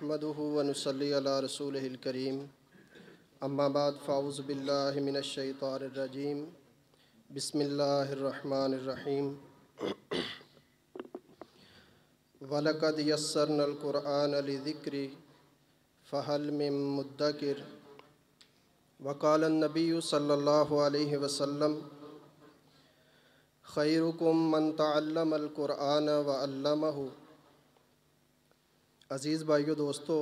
नहमदुहु व नुसल्ली अला रसूलिहिल करीम अम्मा बाद फ़ाउज़ बिल्लाहि मिनश शैतानिर रजीम बिस्मिल्लाहिर रहमानिर रहीम वलक़द यस्सरनल क़ुरआन लिज़िक्रि फ़हल मिन मुद्दकिर वक़ाल नबी अलैहि वसल्लम खैरुकुम मन तअल्लमल क़ुरआन व अल्लमहु अज़ीज़ भाइयों, दोस्तों,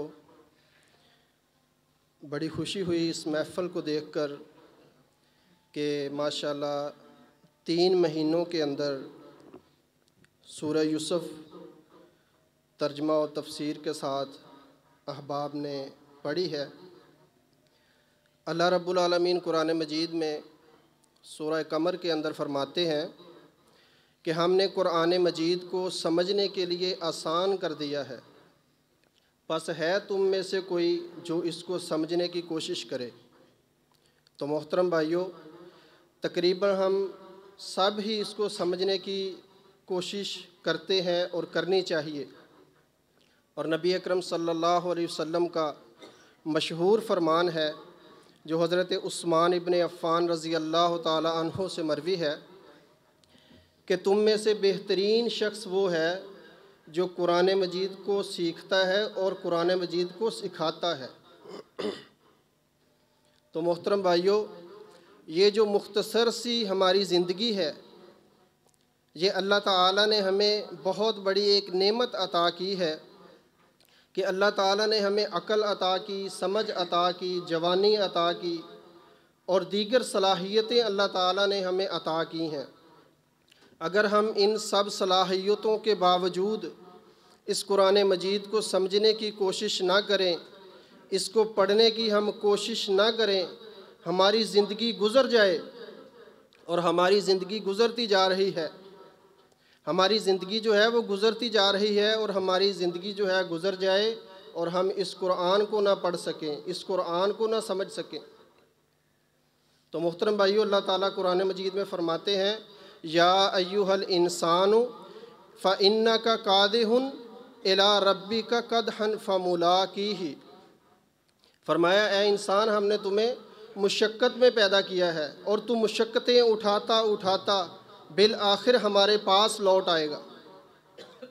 बड़ी खुशी हुई इस महफ़ल को देखकर कि माशाल्लाह तीन महीनों के अंदर सूरह यूसुफ तर्जमा और तफसीर के साथ अहबाब ने पढ़ी है। अल्लाह रब्बुल कुरान मजीद में सूरह कमर के अंदर फरमाते हैं कि हमने कुरान मजीद को समझने के लिए आसान कर दिया है। बस है तुम में से कोई जो इसको समझने की कोशिश करे। तो मोहतरम भाइयों, तकरीबन हम सब ही इसको समझने की कोशिश करते हैं और करनी चाहिए। और नबी अकरम सल्लल्लाहु अलैहि वसल्लम का मशहूर फरमान है, जो हज़रत उस्मान इबन अफ़ान रज़ी अल्लाह तहों से मरवी है, कि तुम में से बेहतरीन शख्स वो है जो कुरान मजीद को सीखता है और कुरान मजीद को सिखाता है। तो मोहतरम भाइयों, ये जो मुख्तसर सी हमारी ज़िंदगी है, ये अल्लाह ताला ने हमें बहुत बड़ी एक नेमत अता की है कि अल्लाह ताला ने हमें अकल अता की, समझ अता की, जवानी अता की और दीगर सलाहियतें अल्लाह ताला ने हमें अता की हैं। अगर हम इन सब सलाहियतों के बावजूद इस कुरान मजीद को समझने की कोशिश ना करें, इसको पढ़ने की हम कोशिश ना करें, हमारी ज़िंदगी गुज़र जाए और हमारी ज़िंदगी गुज़रती जा रही है। हमारी ज़िंदगी जो है वो गुज़रती जा रही है और हमारी ज़िंदगी जो है गुज़र जाए और हम इस कुरान को ना पढ़ सकें, इस कुरान को ना समझ सकें। तो मोहतरम भाइयों, अल्लाह ताला कुरान मजीद में फ़रमाते हैं या अयुहल इंसान फ़िन्ना का कादहन इला रब्बी का कद हन फ़मुला की ही फरमाया, ए इंसान, हमने तुम्हें मुशक्क़त में पैदा किया है और तुम मुशक्क़तें उठाता उठाता, बिल आखिर हमारे पास लौट आएगा।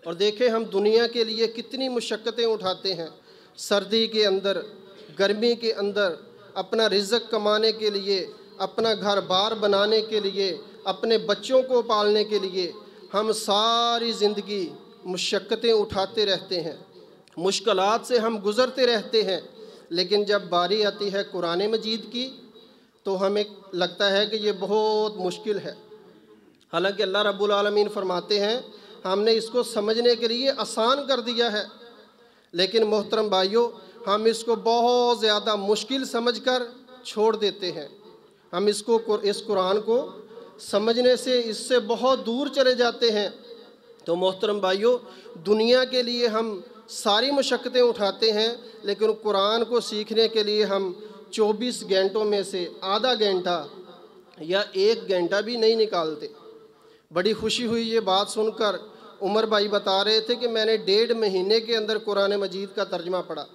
और देखें, हम दुनिया के लिए कितनी मुशक्क़तें उठाते हैं। सर्दी के अंदर, गर्मी के अंदर, अपना रिज़क कमाने के लिए, अपना घर बार बनाने के लिए अपने बच्चों को पालने के लिए हम सारी ज़िंदगी मुशक्क़तें उठाते रहते हैं। मुश्किल से हम गुज़रते रहते हैं। लेकिन जब बारी आती है कुरान मजीद की तो हमें लगता है कि ये बहुत मुश्किल है। हालाँकि अल्लाह रब्बुल आलमीन फरमाते हैं, हमने इसको समझने के लिए आसान कर दिया है। लेकिन मोहतरम भाइयों, हम इसको बहुत ज़्यादा मुश्किल समझकर छोड़ देते हैं। हम इसको इस कुरान को समझने से इससे बहुत दूर चले जाते हैं। तो मोहतरम भाइयों, दुनिया के लिए हम सारी मशक्क़तें उठाते हैं, लेकिन कुरान को सीखने के लिए हम 24 घंटों में से आधा घंटा या एक घंटा भी नहीं निकालते। बड़ी खुशी हुई ये बात सुनकर। उमर भाई बता रहे थे कि मैंने डेढ़ महीने के अंदर कुरान मजीद का तर्जमा पढ़ा।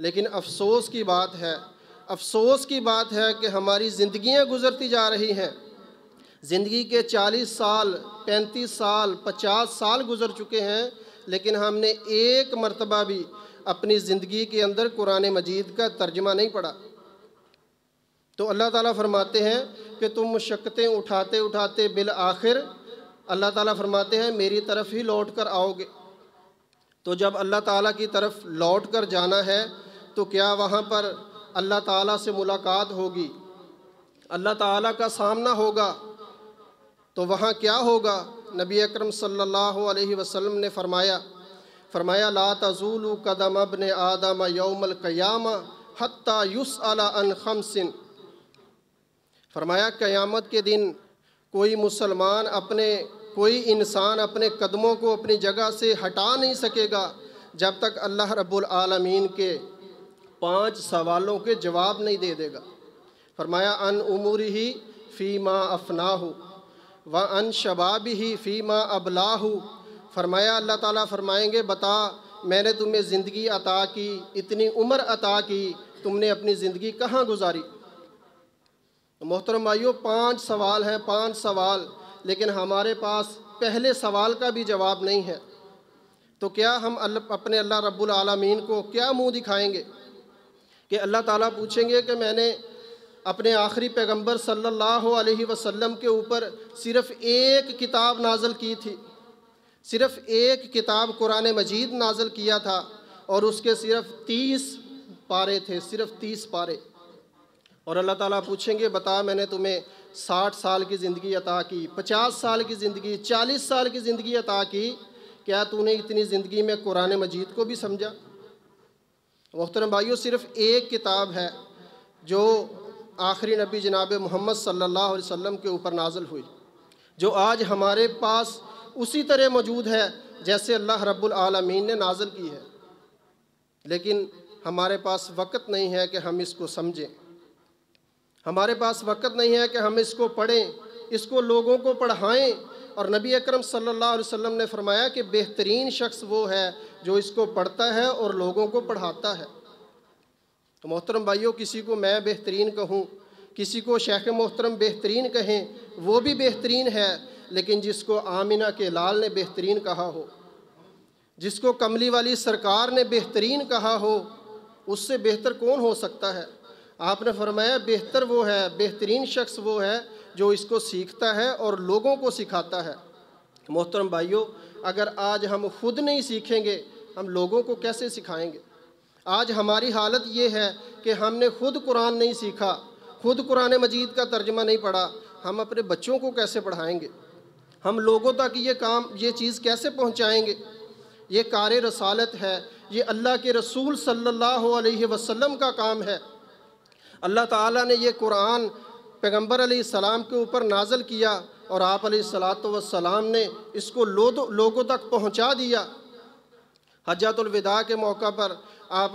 लेकिन अफसोस की बात है, अफसोस की बात है कि हमारी ज़िंदगियाँ गुज़रती जा रही हैं। ज़िंदगी के चालीस साल, पैंतीस साल, पचास साल गुज़र चुके हैं, लेकिन हमने एक मरतबा भी अपनी ज़िंदगी के अंदर कुरान मजीद का तर्जमा नहीं पढ़ा। तो अल्लाह ताला फरमाते हैं कि तुम मुशक्क़तें उठाते उठाते बिल आखिर, अल्लाह ताला फरमाते हैं, मेरी तरफ़ ही लौट कर आओगे। तो जब अल्लाह ताला की तरफ़ लौट कर जाना है तो क्या वहाँ पर अल्लाह ताला से मुलाकात होगी? अल्लाह ताला का सामना होगा। तो वहाँ क्या होगा? नबी अकरम सल्लल्लाहु अलैहि वसल्लम ने फरमाया फरमाया, ला तजूल कदम अबन आदम यौमल क़यामा हत्ता युस अला अन फरमाया, क़यामत के दिन कोई मुसलमान अपने, कोई इंसान अपने कदमों को अपनी जगह से हटा नहीं सकेगा जब तक अल्लाह रब्बुल आलमीन के पाँच सवालों के जवाब नहीं दे देगा। फरमाया, अन उमूर ही फ़ी माँ अफना अफनाहू। व अन शबाब ही फ़ीमा अबलाहू। फरमाया, अल्लाह ताला फरमाएँगे, बता, मैंने तुम्हें ज़िंदगी अता की, इतनी उम्र अता की, तुमने अपनी ज़िंदगी कहाँ गुजारी? मोहतरम भाइयों, पाँच सवाल हैं, पाँच सवाल, लेकिन हमारे पास पहले सवाल का भी जवाब नहीं है। तो क्या हम अल्लाह अपने अल्लाह रब्बुल आलमीन को क्या मुँह दिखाएँगे? कि अल्लाह ताला पूछेंगे कि मैंने अपने आखिरी पैगंबर सल्लल्लाहु अलैहि वसल्लम के ऊपर सिर्फ़ एक किताब नाजल की थी। सिर्फ़ एक किताब कुरान मजीद नाजल किया था और उसके सिर्फ़ तीस पारे थे, सिर्फ़ तीस पारे। और अल्लाह ताला पूछेंगे, बता मैंने तुम्हें साठ साल की ज़िंदगी अता की, पचास साल की ज़िंदगी, चालीस साल की ज़िंदगी अता की, क्या तूने इतनी ज़िंदगी में कुरान मजीद को भी समझा? मोहतरम भाइयों, सिर्फ़ एक किताब है जो आखिरी नबी जनाब मोहम्मद सल्लल्लाहु अलैहि के ऊपर नाजल हुई, जो आज हमारे पास उसी तरह मौजूद है जैसे अल्लाह रब्बुल ने नाजल की है। लेकिन हमारे पास वक़्त नहीं है कि हम इसको समझें। हमारे पास वक़्त नहीं है कि हम इसको पढ़ें, इसको लोगों को पढ़ाएँ। और नबी अकरम सल्लल्लाहु अलैहि वसल्लम ने फरमाया कि बेहतरीन शख्स वो है जो इसको पढ़ता है और लोगों को पढ़ाता है। तो मोहतरम भाइयों, किसी को मैं बेहतरीन कहूँ, किसी को शेख मोहतरम बेहतरीन कहें, वो भी बेहतरीन है, लेकिन जिसको आमिना के लाल ने बेहतरीन कहा हो, जिसको कमली वाली सरकार ने बेहतरीन कहा हो, उससे बेहतर कौन हो सकता है? आपने फरमाया, बेहतर वो है, बेहतरीन शख्स वो है, जो इसको सीखता है और लोगों को सिखाता है। मोहतरम भाइयों, अगर आज हम खुद नहीं सीखेंगे, हम लोगों को कैसे सिखाएँगे? आज हमारी हालत ये है कि हमने खुद कुरान नहीं सीखा, खुद कुरान मजीद का तर्जमा नहीं पढ़ा, हम अपने बच्चों को कैसे पढ़ाएँगे? हम लोगों तक ये काम, ये चीज़ कैसे पहुँचाएँगे? ये कार रसालत है, ये अल्लाह के रसूल सल्लल्लाहु अलैहि वसल्लम का काम है। अल्लाह ताला ने ये कुरान पैगंबर सलाम के ऊपर नाजल किया और आप सलाम ने इसको लोगों तक पहुँचा दिया। हजतुलविदा के मौका पर आप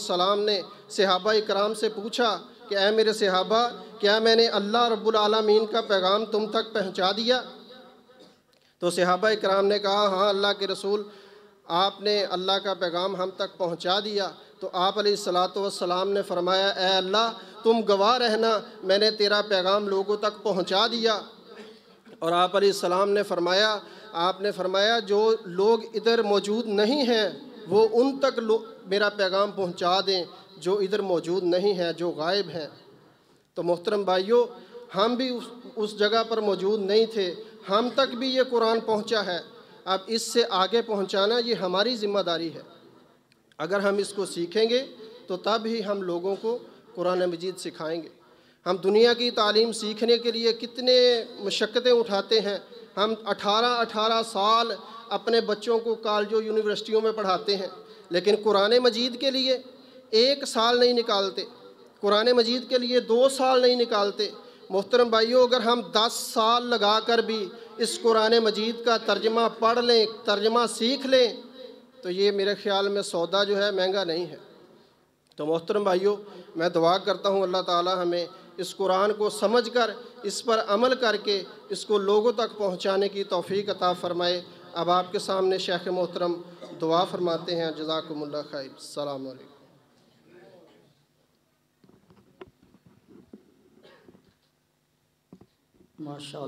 सलाम ने सहाबा कराम से पूछा कि ए मेरे सहाबा, क्या मैंने अल्लाह रब्बुल आलमीन का पैगाम तुम तक पहुँचा दिया? तो सहाबा कराम ने कहा हाँ अल्लाह के रसूल, आपने अल्लाह का पैगाम हम तक पहुँचा दिया। तो आप सलाम ने फरमाया अल्लाह, तुम गवाह रहना, मैंने तेरा पैगाम लोगों तक पहुँचा दिया। और आप सलाम ने फरमाया, आपने फरमाया, जो लोग इधर मौजूद नहीं हैं, वो उन तक मेरा पैगाम पहुँचा दें, जो इधर मौजूद नहीं हैं, जो गायब हैं। तो मोहतरम भाइयों, हम भी उस उस जगह पर मौजूद नहीं थे। हम तक भी ये कुरान पहुँचा है। अब इससे आगे पहुंचाना ये हमारी ज़िम्मेदारी है। अगर हम इसको सीखेंगे तो तब ही हम लोगों को कुरान मजीद सिखाएँगे। हम दुनिया की तालीम सीखने के लिए कितने मशक्क़तें उठाते हैं। हम 18-18 साल अपने बच्चों को कॉलेजों, यूनिवर्सिटियों में पढ़ाते हैं। लेकिन कुरान मजीद के लिए एक साल नहीं निकालते। कुरान मजीद के लिए दो साल नहीं निकालते। मोहतरम भाइयों, अगर हम दस साल लगा कर भी इस कुरान मजीद का तर्जमा पढ़ लें, तर्जमा सीख लें तो ये मेरे ख्याल में सौदा जो है महँगा नहीं है। तो मोहतरम भाइयों, मैं दुआ करता हूँ, अल्लाह ताला हमें इस कुरान को समझ कर इस पर अमल करके इसको लोगों तक पहुँचाने की तोफ़ी अता फ़रमाए। अब आपके सामने शेख मोहतरम दुआ फरमाते हैं। जजाकमल खैब सलाम माशा